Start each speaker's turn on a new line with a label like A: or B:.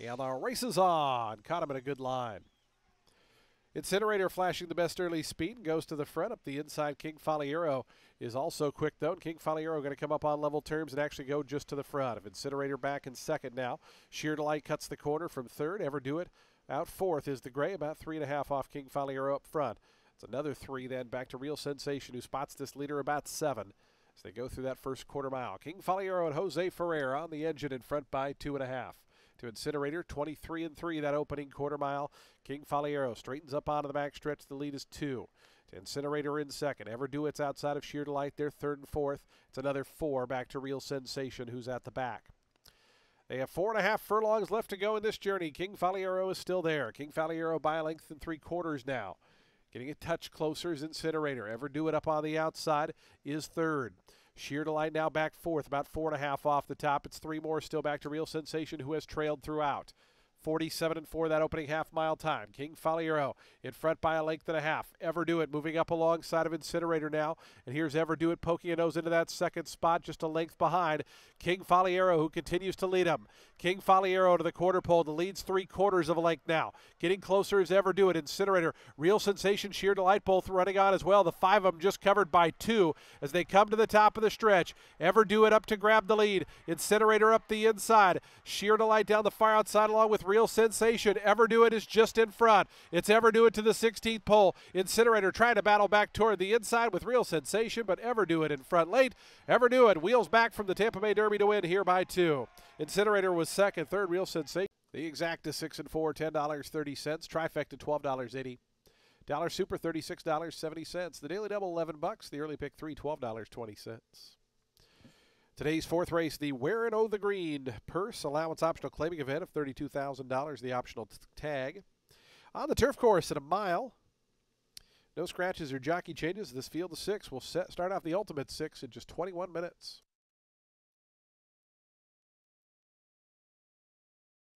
A: And the race is on. Caught him in a good line. Incinerator flashing the best early speed and goes to the front. Up the inside, King Faliero is also quick though. And King Faliero going to come up on level terms and actually go just to the front. Of Incinerator back in second now. Sheer Delight cuts the corner from third. Ever do it out fourth is the gray, about three and a half off King Faliero up front. It's another three then back to Real Sensation who spots this leader about seven as they go through that first quarter mile. King Faliero and Jose Ferrer on the engine in front by two and a half to Incinerator. 23 and 3 that opening quarter mile. King Faliero straightens up onto the back stretch. The lead is two. To Incinerator in second. Ever do it's outside of Sheer Delight. They're third and fourth. It's another four back to Real Sensation, who's at the back. They have four and a half furlongs left to go in this journey. King Faliero is still there. King Faliero by a length and three quarters now. Getting a touch closer is Incinerator. Ever do it up on the outside is third. Sheer Delight now back fourth, about four and a half off the top. It's three more still back to Real Sensation, who has trailed throughout. 47 and 4 that opening half mile time. King Faliero in front by a length and a half. Ever do it moving up alongside of Incinerator now. And here's Ever do it poking a nose into that second spot just a length behind. King Faliero who continues to lead him. King Faliero to the quarter pole and leads three quarters of a length now. Getting closer as Ever do it. Incinerator, Real Sensation, Sheer Delight both running on as well. The five of them just covered by two as they come to the top of the stretch. Ever do it up to grab the lead. Incinerator up the inside. Sheer Delight down the far outside along with real sensation. Ever do it is just in front. It's Ever do it to the 16th pole. Incinerator trying to battle back toward the inside with real sensation, but Ever do it in front late. Ever do it wheels back from the Tampa Bay Derby to win here by two. Incinerator was second, third real sensation. The exact is six and four, ten dollars thirty cents. Trifecta twelve dollars eighty. Dollar Super thirty six dollars seventy cents. The Daily Double eleven bucks. The early pick three twelve dollars twenty cents. Today's fourth race, the Wearin' O' the Green purse allowance optional claiming event of $32,000, the optional tag. On the turf course at a mile, no scratches or jockey changes. This field of six will set, start off the ultimate six in just 21 minutes.